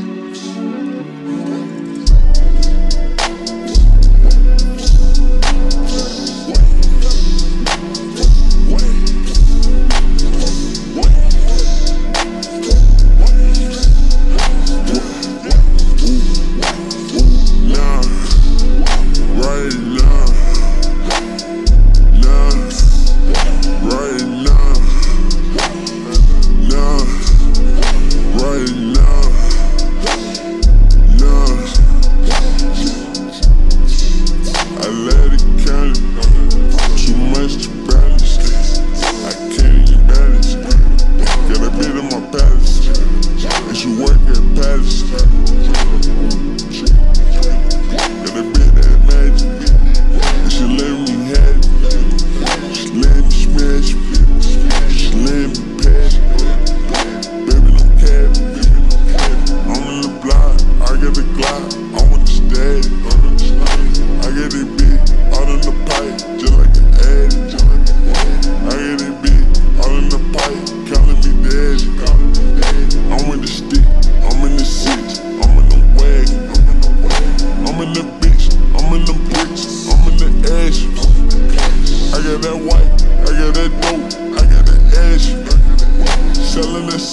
lips. This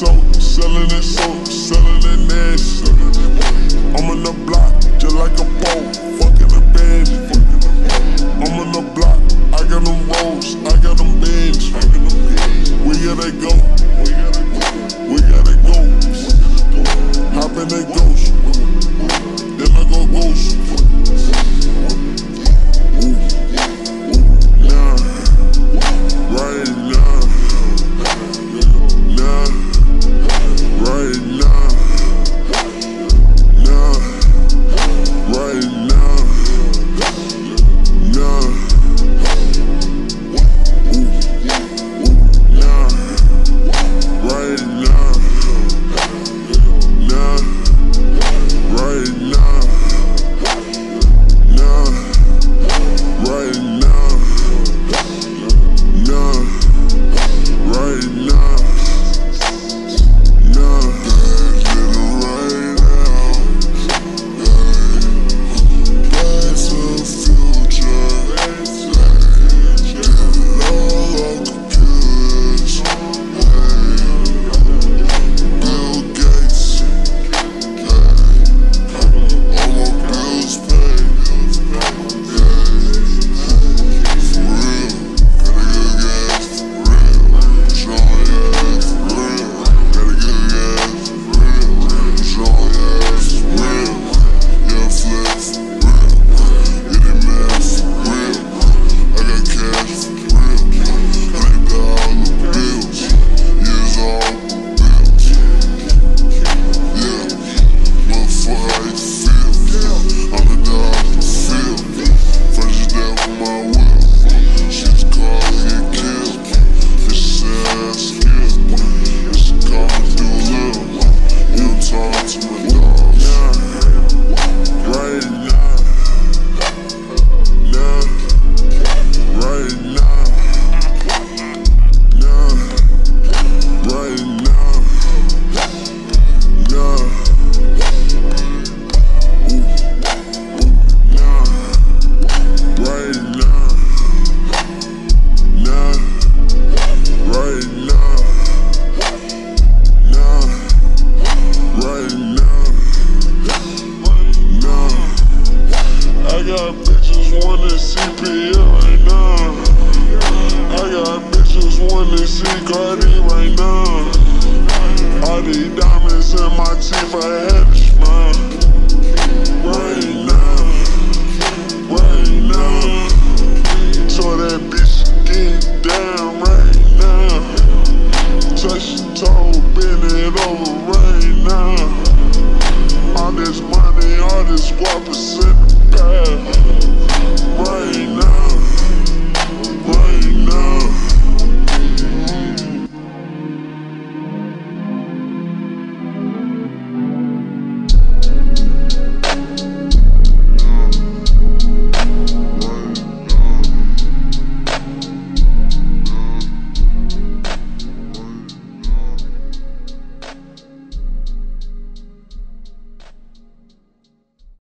money, all this squad percent bad. Right